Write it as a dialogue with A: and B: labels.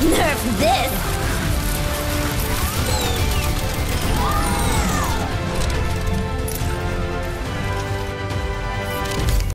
A: Nerf this!